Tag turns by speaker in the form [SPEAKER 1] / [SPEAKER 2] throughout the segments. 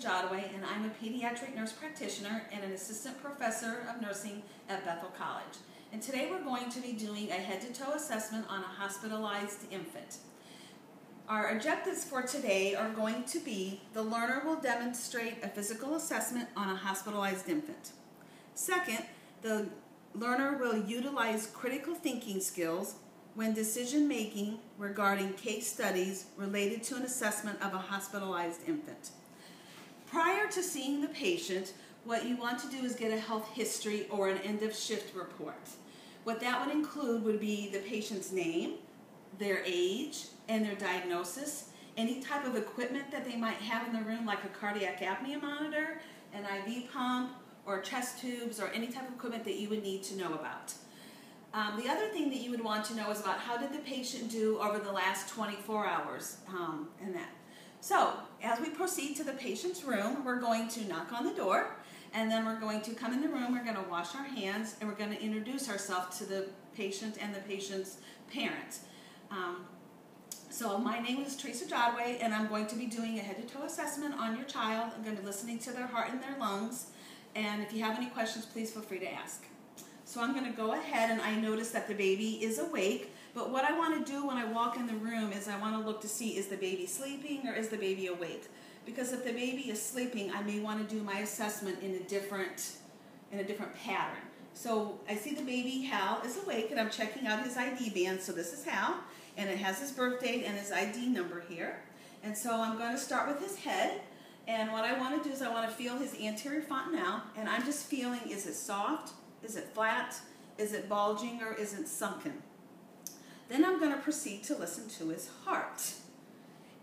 [SPEAKER 1] Jodway, and I'm a pediatric nurse practitioner and an assistant professor of nursing at Bethel College. And today we're going to be doing a head-to-toe assessment on a hospitalized infant. Our objectives for today are going to be the learner will demonstrate a physical assessment on a hospitalized infant. Second, the learner will utilize critical thinking skills when decision making regarding case studies related to an assessment of a hospitalized infant. To seeing the patient, what you want to do is get a health history or an end of shift report. What that would include would be the patient's name, their age, and their diagnosis, any type of equipment that they might have in the room, like a cardiac apnea monitor, an IV pump, or chest tubes, or any type of equipment that you would need to know about. Um, the other thing that you would want to know is about how did the patient do over the last 24 hours um, and that. So as we proceed to the patient's room, we're going to knock on the door and then we're going to come in the room, we're going to wash our hands and we're going to introduce ourselves to the patient and the patient's parents. Um, so my name is Teresa Jodway and I'm going to be doing a head-to-toe assessment on your child. I'm going to be listening to their heart and their lungs and if you have any questions, please feel free to ask. So I'm going to go ahead and I notice that the baby is awake. But what I want to do when I walk in the room is I want to look to see is the baby sleeping or is the baby awake? Because if the baby is sleeping, I may want to do my assessment in a different in a different pattern. So I see the baby Hal is awake and I'm checking out his ID band. So this is Hal and it has his birth date and his ID number here. And so I'm going to start with his head. And what I want to do is I want to feel his anterior fontanelle and I'm just feeling is it soft? Is it flat? Is it bulging or is it sunken? Then I'm going to proceed to listen to his heart.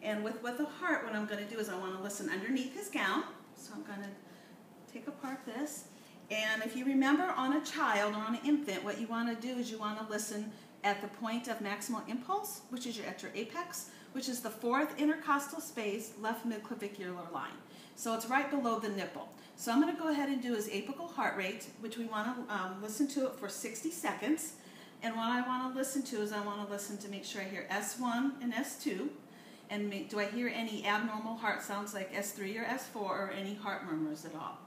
[SPEAKER 1] And with, with the heart, what I'm going to do is I want to listen underneath his gown. So I'm going to take apart this. And if you remember on a child or on an infant, what you want to do is you want to listen at the point of maximal impulse, which is at your apex, which is the fourth intercostal space left midclavicular line. So it's right below the nipple. So I'm going to go ahead and do his apical heart rate, which we want to um, listen to it for 60 seconds. And what I want to listen to is I want to listen to make sure I hear S1 and S2. And make, do I hear any abnormal heart sounds like S3 or S4 or any heart murmurs at all?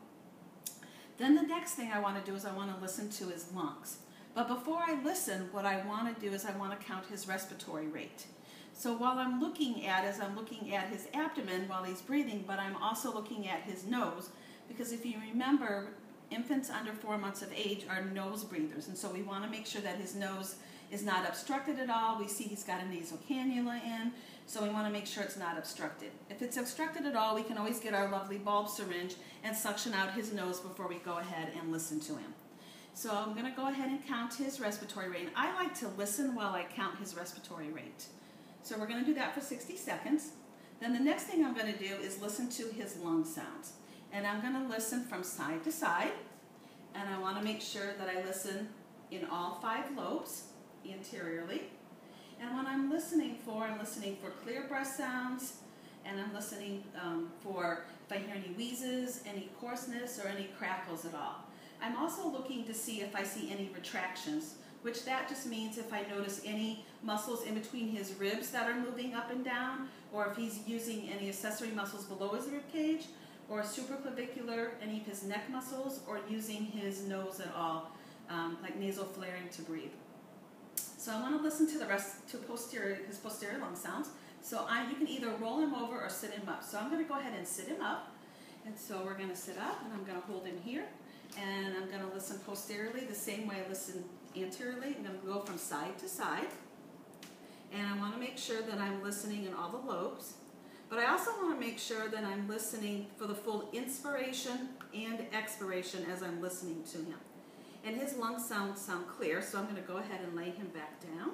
[SPEAKER 1] Then the next thing I want to do is I want to listen to his lungs. But before I listen, what I want to do is I want to count his respiratory rate. So while I'm looking at, as I'm looking at his abdomen while he's breathing, but I'm also looking at his nose, because if you remember, infants under four months of age are nose breathers, and so we want to make sure that his nose is not obstructed at all. We see he's got a nasal cannula in, so we want to make sure it's not obstructed. If it's obstructed at all, we can always get our lovely bulb syringe and suction out his nose before we go ahead and listen to him. So I'm going to go ahead and count his respiratory rate. I like to listen while I count his respiratory rate. So we're going to do that for 60 seconds. Then the next thing I'm going to do is listen to his lung sounds. And I'm going to listen from side to side. And I want to make sure that I listen in all five lobes anteriorly. And when I'm listening for, I'm listening for clear breath sounds, and I'm listening um, for if I hear any wheezes, any coarseness, or any crackles at all. I'm also looking to see if I see any retractions, which that just means if I notice any muscles in between his ribs that are moving up and down, or if he's using any accessory muscles below his rib cage, or supraclavicular, any of his neck muscles, or using his nose at all, um, like nasal flaring to breathe. So I want to listen to the rest, to posterior, his posterior lung sounds. So I, you can either roll him over or sit him up. So I'm going to go ahead and sit him up. And so we're going to sit up, and I'm going to hold him here. And I'm going to listen posteriorly the same way I listen anteriorly. I'm going to go from side to side. And I want to make sure that I'm listening in all the lobes. But I also want to make sure that I'm listening for the full inspiration and expiration as I'm listening to him. And his lungs sound, sound clear, so I'm going to go ahead and lay him back down.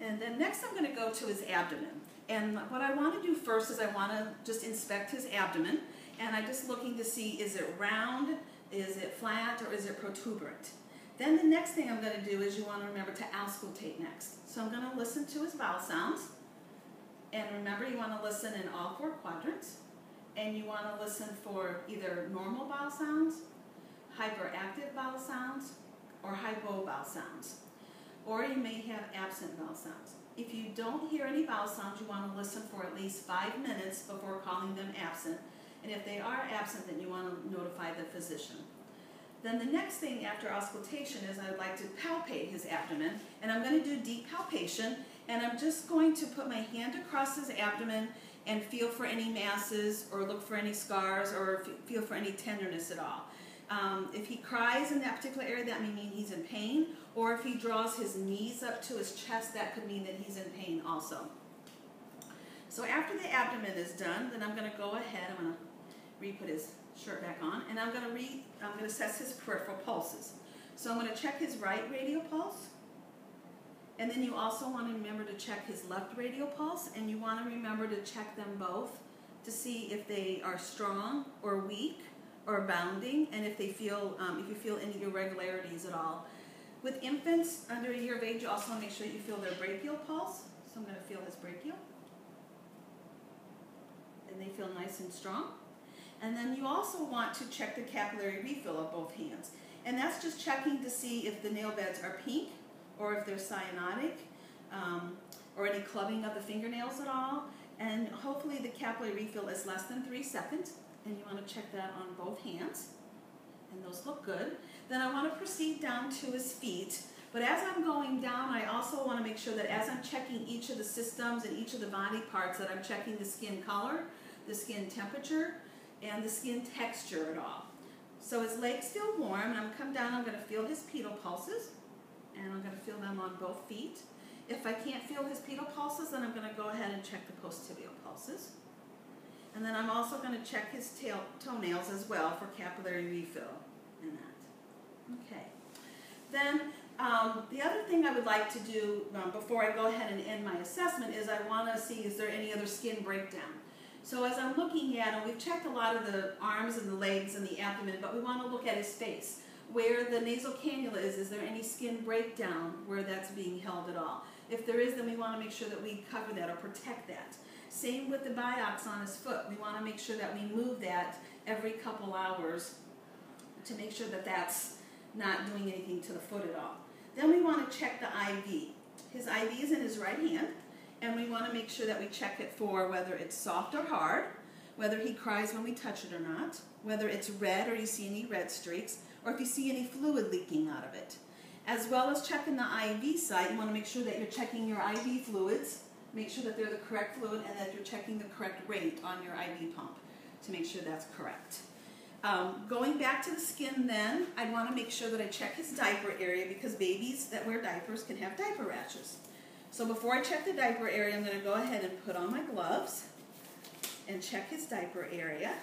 [SPEAKER 1] And then next I'm going to go to his abdomen. And what I want to do first is I want to just inspect his abdomen. And I'm just looking to see is it round, is it flat, or is it protuberant. Then the next thing I'm going to do is you want to remember to auscultate next. So I'm going to listen to his bowel sounds. And remember, you want to listen in all four quadrants. And you want to listen for either normal bowel sounds, hyperactive bowel sounds, or hypo bowel sounds. or you may have absent bowel sounds. If you don't hear any bowel sounds, you want to listen for at least five minutes before calling them absent. And if they are absent, then you want to notify the physician. Then the next thing after auscultation is I would like to palpate his abdomen. And I'm going to do deep palpation. And I'm just going to put my hand across his abdomen and feel for any masses or look for any scars or feel for any tenderness at all. Um, if he cries in that particular area, that may mean he's in pain. Or if he draws his knees up to his chest, that could mean that he's in pain also. So after the abdomen is done, then I'm going to go ahead, I'm going to re-put his shirt back on, and I'm going to read, I'm going to assess his peripheral pulses. So I'm going to check his right radial pulse, and then you also want to remember to check his left radial pulse, and you want to remember to check them both to see if they are strong or weak or bounding, and if they feel, um, if you feel any irregularities at all. With infants under a year of age, you also want to make sure you feel their brachial pulse. So I'm going to feel his brachial. And they feel nice and strong. And then you also want to check the capillary refill of both hands. And that's just checking to see if the nail beds are pink or if they're cyanotic um, or any clubbing of the fingernails at all. And hopefully the capillary refill is less than three seconds and you want to check that on both hands, and those look good. Then I want to proceed down to his feet, but as I'm going down, I also want to make sure that as I'm checking each of the systems and each of the body parts, that I'm checking the skin color, the skin temperature, and the skin texture at all. So his legs feel warm, and I'm to come down, I'm going to feel his pedal pulses, and I'm going to feel them on both feet. If I can't feel his pedal pulses, then I'm going to go ahead and check the post-tibial pulses. And then I'm also going to check his tail, toenails as well for capillary refill in that. Okay. Then um, the other thing I would like to do um, before I go ahead and end my assessment is I want to see is there any other skin breakdown. So as I'm looking at him, we've checked a lot of the arms and the legs and the abdomen, but we want to look at his face. Where the nasal cannula is, is there any skin breakdown where that's being held at all? If there is, then we want to make sure that we cover that or protect that. Same with the biox on his foot. We want to make sure that we move that every couple hours to make sure that that's not doing anything to the foot at all. Then we want to check the IV. His IV is in his right hand, and we want to make sure that we check it for whether it's soft or hard, whether he cries when we touch it or not, whether it's red or you see any red streaks, or if you see any fluid leaking out of it. As well as checking the IV site, you want to make sure that you're checking your IV fluids make sure that they're the correct fluid and that you're checking the correct rate on your IV pump to make sure that's correct. Um, going back to the skin then, I'd want to make sure that I check his diaper area because babies that wear diapers can have diaper rashes. So before I check the diaper area, I'm going to go ahead and put on my gloves and check his diaper area.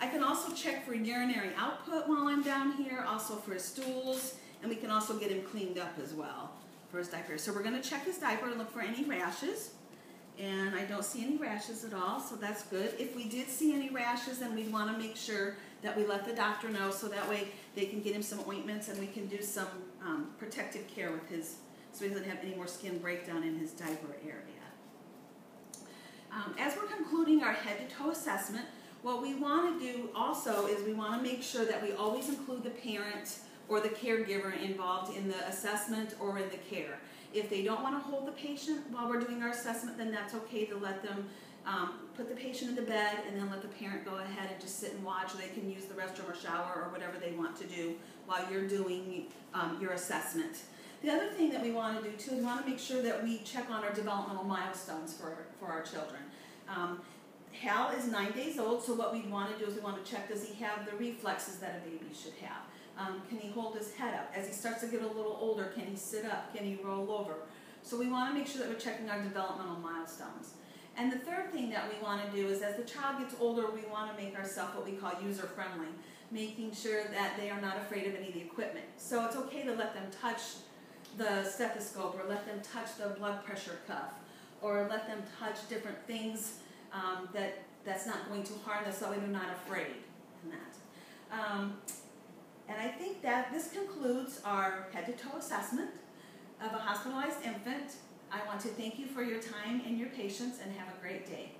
[SPEAKER 1] I can also check for urinary output while I'm down here, also for his stools, and we can also get him cleaned up as well for his diaper. So we're going to check his diaper and look for any rashes. And I don't see any rashes at all, so that's good. If we did see any rashes, then we'd want to make sure that we let the doctor know so that way they can get him some ointments and we can do some um, protective care with his, so he doesn't have any more skin breakdown in his diaper area. Um, as we're concluding our head to toe assessment, what we want to do also is we want to make sure that we always include the parent or the caregiver involved in the assessment or in the care. If they don't want to hold the patient while we're doing our assessment, then that's okay to let them um, put the patient in the bed and then let the parent go ahead and just sit and watch. They can use the restroom or shower or whatever they want to do while you're doing um, your assessment. The other thing that we want to do too is want to make sure that we check on our developmental milestones for, for our children. Um, Hal is nine days old, so what we want to do is we want to check does he have the reflexes that a baby should have. Um, can he hold his head up? As he starts to get a little older, can he sit up? Can he roll over? So we want to make sure that we're checking our developmental milestones. And the third thing that we want to do is as the child gets older, we want to make ourselves what we call user-friendly, making sure that they are not afraid of any of the equipment. So it's okay to let them touch the stethoscope or let them touch the blood pressure cuff or let them touch different things um, that that's not going to harm them so they're not afraid in that. Um, and I think that this concludes our head-to-toe assessment of a hospitalized infant. I want to thank you for your time and your patience and have a great day.